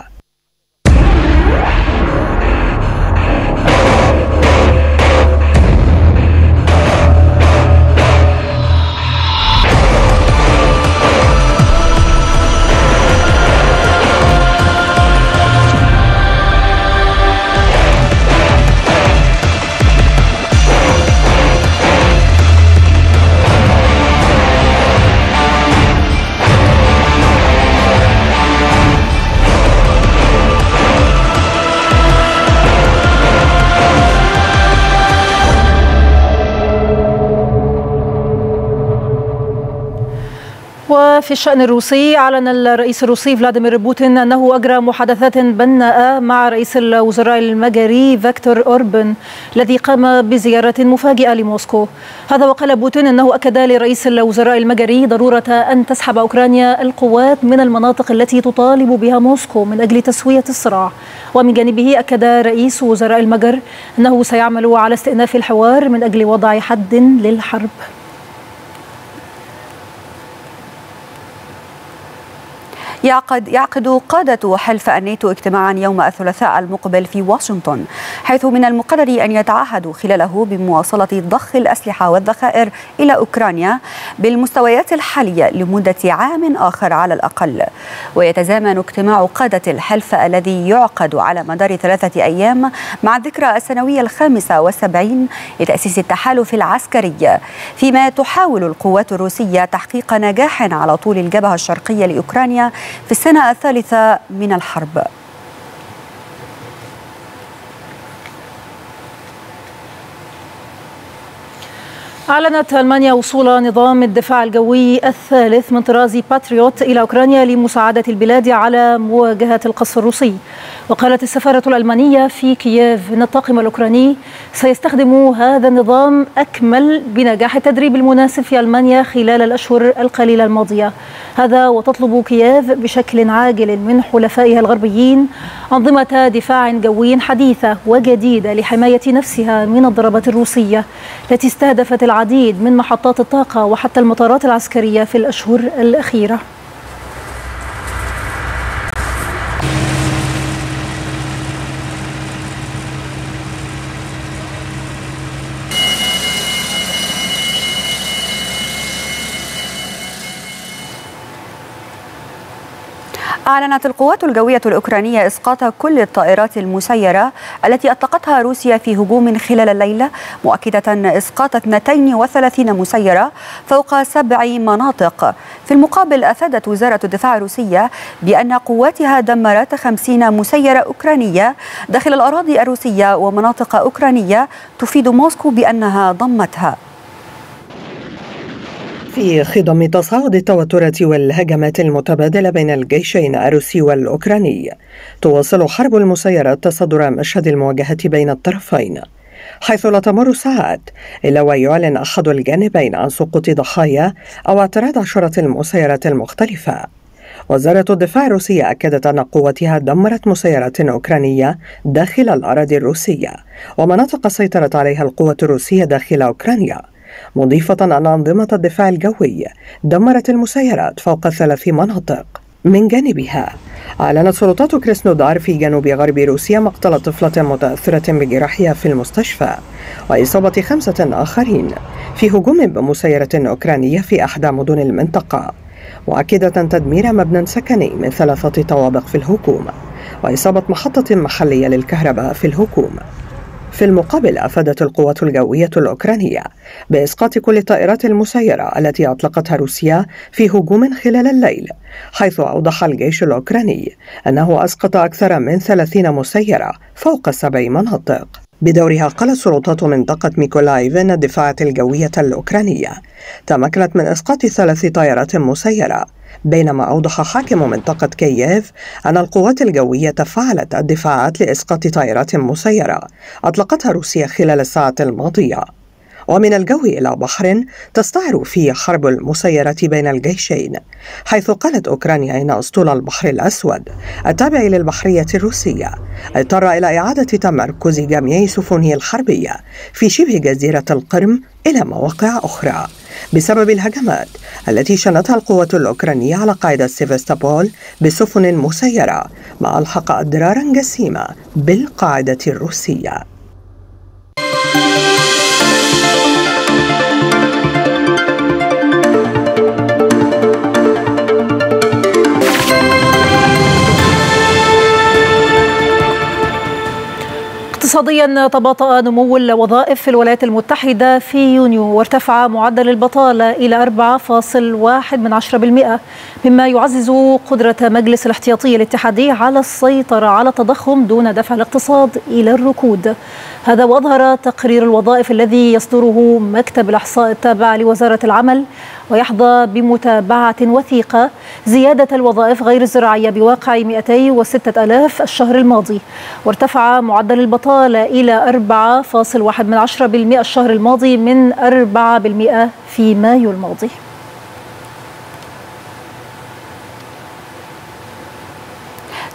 وفي الشأن الروسي أعلن الرئيس الروسي فلاديمير بوتين أنه أجرى محادثات بناءة مع رئيس الوزراء المجري فيكتور أوربن الذي قام بزيارة مفاجئة لموسكو. هذا وقال بوتين أنه أكد لرئيس الوزراء المجري ضرورة أن تسحب أوكرانيا القوات من المناطق التي تطالب بها موسكو من أجل تسوية الصراع. ومن جانبه أكد رئيس وزراء المجر أنه سيعمل على استئناف الحوار من أجل وضع حد للحرب. يعقد يعقد قادة حلف الناتو اجتماعا يوم الثلاثاء المقبل في واشنطن حيث من المقرر أن يتعهدوا خلاله بمواصلة ضخ الأسلحة والذخائر إلى أوكرانيا بالمستويات الحالية لمدة عام آخر على الأقل. ويتزامن اجتماع قادة الحلف الذي يعقد على مدار ثلاثة أيام مع الذكرى السنوية الخامسة والسبعين لتأسيس التحالف العسكري فيما تحاول القوات الروسية تحقيق نجاح على طول الجبهة الشرقية لأوكرانيا في السنة الثالثة من الحرب. أعلنت ألمانيا وصول نظام الدفاع الجوي الثالث من طراز باتريوت إلى أوكرانيا لمساعدة البلاد على مواجهة القصف الروسي. وقالت السفارة الألمانية في كييف أن الطاقم الأوكراني سيستخدم هذا النظام أكمل بنجاح التدريب المناسب في ألمانيا خلال الأشهر القليلة الماضية. هذا وتطلب كييف بشكل عاجل من حلفائها الغربيين أنظمة دفاع جوي حديثة وجديدة لحماية نفسها من الضربات الروسية التي استهدفت العديد من محطات الطاقة وحتى المطارات العسكرية في الأشهر الأخيرة. أعلنت القوات الجوية الأوكرانية إسقاط كل الطائرات المسيرة التي أطلقتها روسيا في هجوم خلال الليلة مؤكدة إسقاط 32 مسيرة فوق سبع مناطق. في المقابل أفادت وزارة الدفاع الروسية بأن قواتها دمرت 50 مسيرة أوكرانية داخل الأراضي الروسية ومناطق أوكرانية تفيد موسكو بأنها ضمتها. في خضم تصاعد التوترات والهجمات المتبادلة بين الجيشين الروسي والأوكراني. تواصل حرب المسيرات تصدر مشهد المواجهة بين الطرفين. حيث لا تمر ساعات إلا ويعلن أحد الجانبين عن سقوط ضحايا أو اعتراض عشرة المسيرات المختلفة. وزارة الدفاع الروسية أكدت أن قواتها دمرت مسيرات أوكرانية داخل الأراضي الروسية ومناطق سيطرت عليها القوات الروسية داخل أوكرانيا. مضيفة أن أنظمة الدفاع الجوي دمرت المسيرات فوق ثلاث مناطق. من جانبها أعلنت سلطات كريسنودار في جنوب غرب روسيا مقتل طفلة متأثرة بجراحها في المستشفى وإصابة خمسة آخرين في هجوم بمسيرة أوكرانية في إحدى مدن المنطقة. مؤكدة تدمير مبنى سكني من ثلاثة طوابق في الهجوم وإصابة محطة محلية للكهرباء في الهجوم في المقابل أفادت القوات الجوية الأوكرانية بإسقاط كل الطائرات المسيرة التي أطلقتها روسيا في هجوم خلال الليل حيث أوضح الجيش الأوكراني أنه أسقط أكثر من 30 مسيرة فوق سبع مناطق. بدورها قالت سلطات منطقة ميكولايف أن الدفاعات الجوية الأوكرانية تمكنت من إسقاط ثلاث طائرات مسيرة بينما أوضح حاكم منطقة كييف أن القوات الجوية فعلت الدفاعات لإسقاط طائرات مسيرة أطلقتها روسيا خلال الساعة الماضية. ومن الجو إلى بحر تستعر فيه حرب المسيرة بين الجيشين حيث قالت أوكرانيا إن أسطول البحر الأسود التابع للبحرية الروسية اضطر إلى إعادة تمركز جميع سفنه الحربية في شبه جزيرة القرم إلى مواقع أخرى. بسبب الهجمات التي شنتها القوات الأوكرانية على قاعدة سيفستوبول بسفن مسيرة ما ألحق أضرارا جسيمة بالقاعدة الروسية. اقتصاديا تباطأ نمو الوظائف في الولايات المتحدة في يونيو وارتفع معدل البطالة إلى 4.1 من 10% مما يعزز قدرة مجلس الاحتياطي الاتحادي على السيطرة على التضخم دون دفع الاقتصاد إلى الركود. هذا وأظهر تقرير الوظائف الذي يصدره مكتب الإحصاء التابع لوزارة العمل ويحظى بمتابعة وثيقة زيادة الوظائف غير الزراعية بواقع 206 ألاف الشهر الماضي. وارتفع معدل البطالة إلى 4.1 من 10% الشهر الماضي من 4% في مايو الماضي.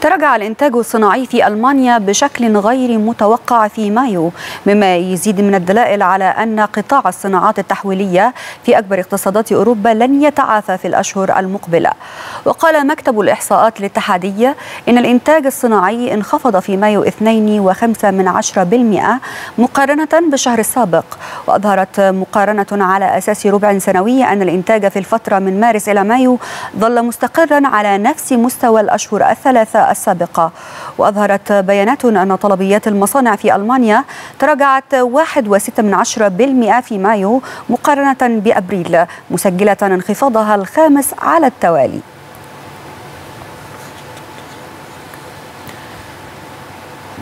تراجع الإنتاج الصناعي في ألمانيا بشكل غير متوقع في مايو مما يزيد من الدلائل على أن قطاع الصناعات التحويلية في أكبر اقتصادات أوروبا لن يتعافى في الأشهر المقبلة. وقال مكتب الإحصاءات الاتحادية إن الإنتاج الصناعي انخفض في مايو 2.5 من 10% مقارنة بالشهر السابق. وأظهرت مقارنة على أساس ربع سنوي أن الإنتاج في الفترة من مارس إلى مايو ظل مستقرا على نفس مستوى الأشهر الثلاثة السابقة. وأظهرت بيانات أن طلبيات المصانع في ألمانيا تراجعت 1.6 من 10% في مايو مقارنة بأبريل مسجلة انخفاضها الخامس على التوالي.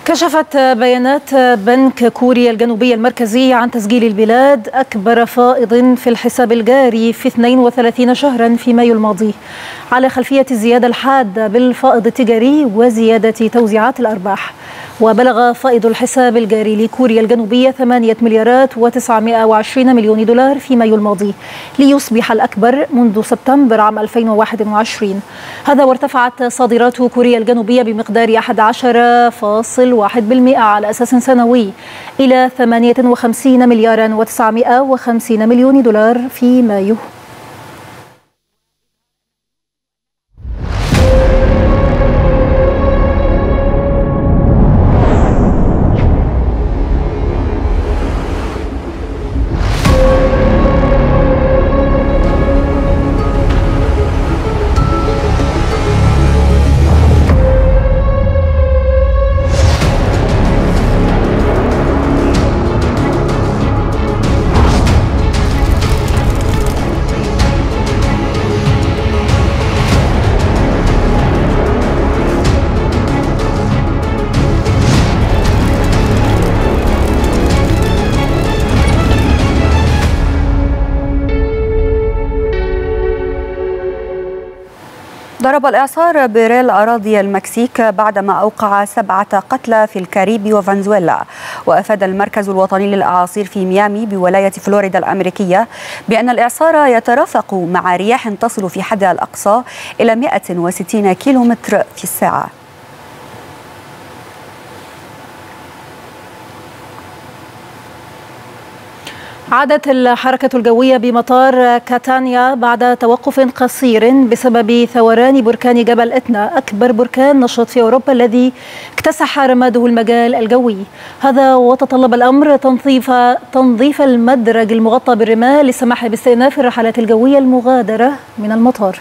كشفت بيانات بنك كوريا الجنوبية المركزي عن تسجيل البلاد أكبر فائض في الحساب الجاري في 32 شهرا في مايو الماضي على خلفية الزيادة الحادة بالفائض التجاري وزيادة توزيعات الأرباح. وبلغ فائض الحساب الجاري لكوريا الجنوبية 8 مليارات و920 مليون دولار في مايو الماضي ليصبح الأكبر منذ سبتمبر عام 2021 هذا وارتفعت صادرات كوريا الجنوبية بمقدار 11.1% على أساس سنوي إلى 58 مليارا و950 مليون دولار في مايو ضرب الإعصار بيريل أراضي المكسيك بعدما أوقع سبعة قتلى في الكاريبي وفنزويلا. وأفاد المركز الوطني للأعاصير في ميامي بولاية فلوريدا الأمريكية بأن الإعصار يترافق مع رياح تصل في حدها الأقصى إلى 160 كيلومتر في الساعة. عادت الحركة الجوية بمطار كاتانيا بعد توقف قصير بسبب ثوران بركان جبل إتنا أكبر بركان نشط في أوروبا الذي اكتسح رماده المجال الجوي. هذا وتطلب الأمر تنظيف تنظيف المدرج المغطى بالرمال للسماح باستئناف الرحلات الجوية المغادرة من المطار.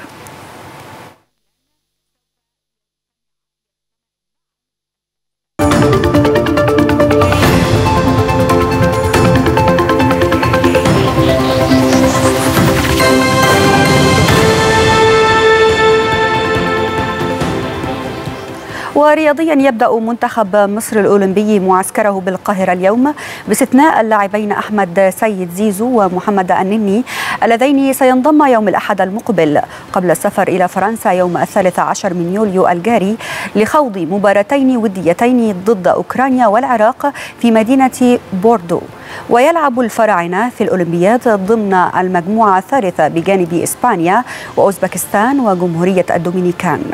ورياضيا يبدأ منتخب مصر الأولمبي معسكره بالقاهرة اليوم باستثناء اللاعبين أحمد سيد زيزو ومحمد النني اللذين سينضم يوم الأحد المقبل قبل السفر إلى فرنسا يوم الثالث عشر من يوليو الجاري لخوض مباراتين وديتين ضد أوكرانيا والعراق في مدينة بوردو. ويلعب الفراعنة في الأولمبياد ضمن المجموعة الثالثة بجانب إسبانيا وأوزبكستان وجمهورية الدومينيكان.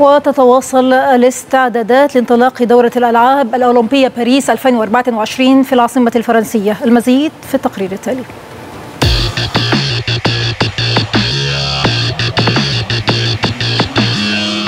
وتتواصل الاستعدادات لانطلاق دورة الألعاب الأولمبية باريس 2024 في العاصمة الفرنسية. المزيد في التقرير التالي.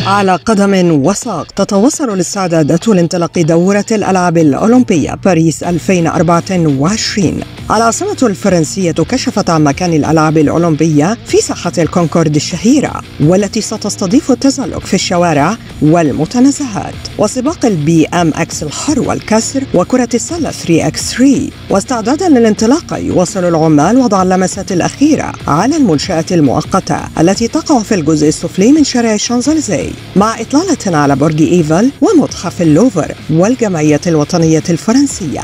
على قدم وساق تتواصل الاستعدادات لانطلاق دورة الألعاب الأولمبية باريس 2024 العاصمة الفرنسية كشفت عن مكان الألعاب الأولمبية في ساحة الكونكورد الشهيرة والتي ستستضيف التزلج في الشوارع والمتنزهات. وسباق ال BMX الحر والكسر وكرة السلة 3 x 3 واستعدادا للانطلاق يواصل العمال وضع اللمسات الأخيرة على المنشآت المؤقتة التي تقع في الجزء السفلي من شارع مع إطلالة على برج إيفل ومتحف اللوفر والجمعية الوطنية الفرنسية.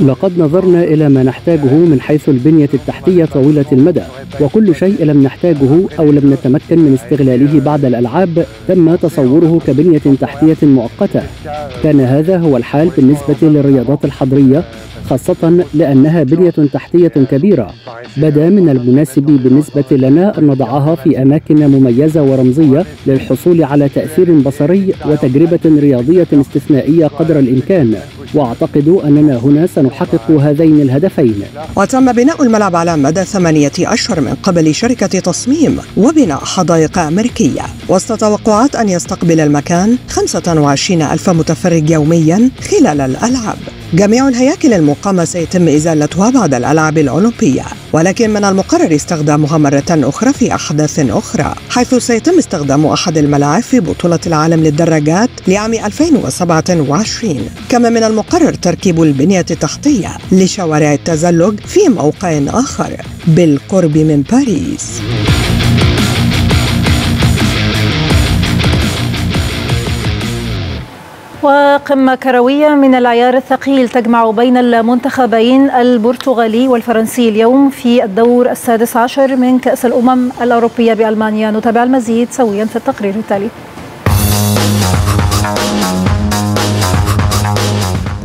لقد نظرنا إلى ما نحتاجه من حيث البنية التحتية طويلة المدى وكل شيء لم نحتاجه أو لم نتمكن من استغلاله بعد الألعاب تم تصوره كبنية تحتية مؤقتة. كان هذا هو الحال بالنسبة للرياضات الحضرية. خاصة لأنها بنية تحتية كبيرة. بدا من المناسب بالنسبة لنا أن نضعها في أماكن مميزة ورمزية للحصول على تأثير بصري وتجربة رياضية استثنائية قدر الإمكان. وأعتقد أننا هنا سنحقق هذين الهدفين. وتم بناء الملعب على مدى ثمانية أشهر من قبل شركة تصميم وبناء حدائق أمريكية. وسط توقعات أن يستقبل المكان 25 ألف متفرج يوميا خلال الألعاب. جميع الهياكل المقامة سيتم إزالتها بعد الألعاب الأولمبية ولكن من المقرر استخدامها مرة أخرى في أحداث أخرى حيث سيتم استخدام أحد الملاعب في بطولة العالم للدراجات لعام 2027 كما من المقرر تركيب البنية التحتية لشوارع التزلج في موقع آخر بالقرب من باريس. وقمة كروية من العيار الثقيل تجمع بين المنتخبين البرتغالي والفرنسي اليوم في الدور السادس عشر من كأس الأمم الأوروبية بألمانيا. نتابع المزيد سويا في التقرير التالي.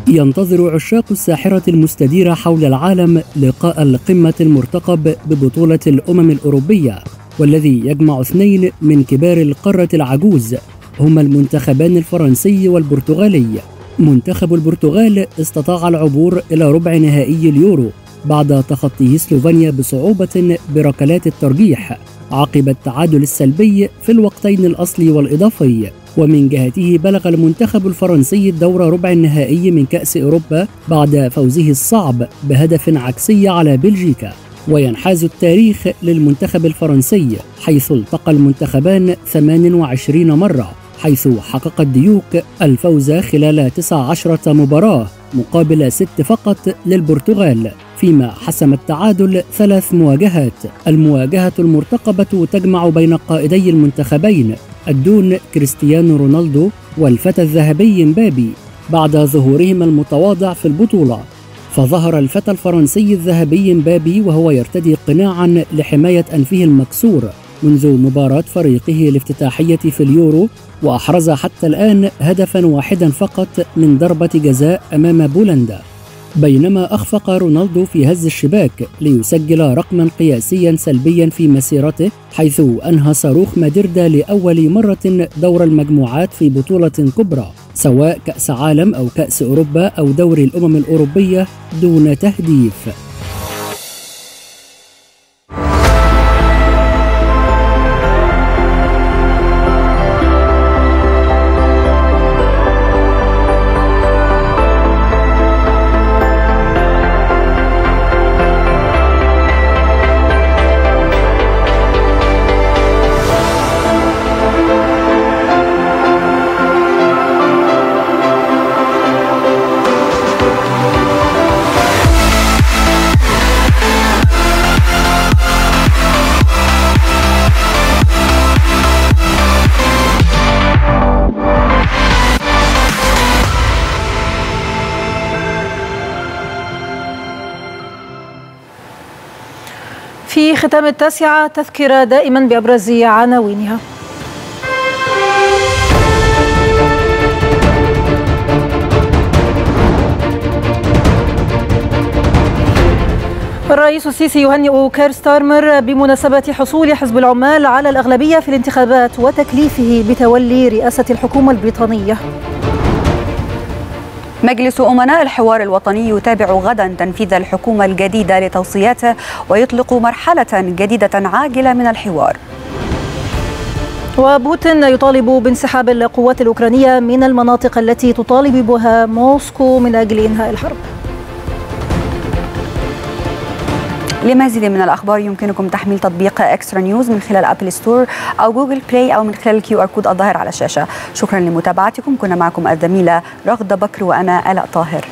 ينتظر عشاق الساحرة المستديرة حول العالم لقاء القمة المرتقب ببطولة الأمم الأوروبية والذي يجمع اثنين من كبار القارة العجوز. هما المنتخبان الفرنسي والبرتغالي. منتخب البرتغال استطاع العبور إلى ربع نهائي اليورو بعد تخطيه سلوفينيا بصعوبة بركلات الترجيح عقب التعادل السلبي في الوقتين الأصلي والإضافي. ومن جهته بلغ المنتخب الفرنسي الدور ربع النهائي من كأس أوروبا بعد فوزه الصعب بهدف عكسي على بلجيكا. وينحاز التاريخ للمنتخب الفرنسي حيث التقى المنتخبان 28 مرة. حيث حقق الديوك الفوز خلال 19 مباراة مقابل ست فقط للبرتغال فيما حسم التعادل ثلاث مواجهات. المواجهة المرتقبة تجمع بين قائدي المنتخبين الدون كريستيانو رونالدو والفتى الذهبي مبابي. بعد ظهورهما المتواضع في البطولة فظهر الفتى الفرنسي الذهبي مبابي وهو يرتدي قناعا لحماية أنفه المكسور منذ مباراة فريقه الافتتاحية في اليورو وأحرز حتى الآن هدفا واحدا فقط من ضربة جزاء أمام بولندا بينما أخفق رونالدو في هز الشباك ليسجل رقما قياسيا سلبيا في مسيرته حيث أنهى صاروخ مادريد لأول مرة دور المجموعات في بطولة كبرى سواء كأس عالم أو كأس أوروبا أو دوري الأمم الأوروبية دون تهديف. ختام التاسعة تذكرة دائما بأبرز عناوينها. الرئيس السيسي يهنئ كير ستارمر بمناسبة حصول حزب العمال على الأغلبية في الانتخابات وتكليفه بتولي رئاسة الحكومة البريطانية. مجلس أمناء الحوار الوطني يتابع غدا تنفيذ الحكومة الجديدة لتوصياته ويطلق مرحلة جديدة عاجلة من الحوار. وبوتين يطالب بانسحاب القوات الأوكرانية من المناطق التي تطالب بها موسكو من أجل إنهاء الحرب. لمزيد من الأخبار يمكنكم تحميل تطبيق إكسترا نيوز من خلال أبل ستور أو جوجل بلاي أو من خلال ال QR code الظاهر على الشاشة. شكرا لمتابعتكم. كنا معكم الزميلة رغدة بكر وأنا آلاء طاهر.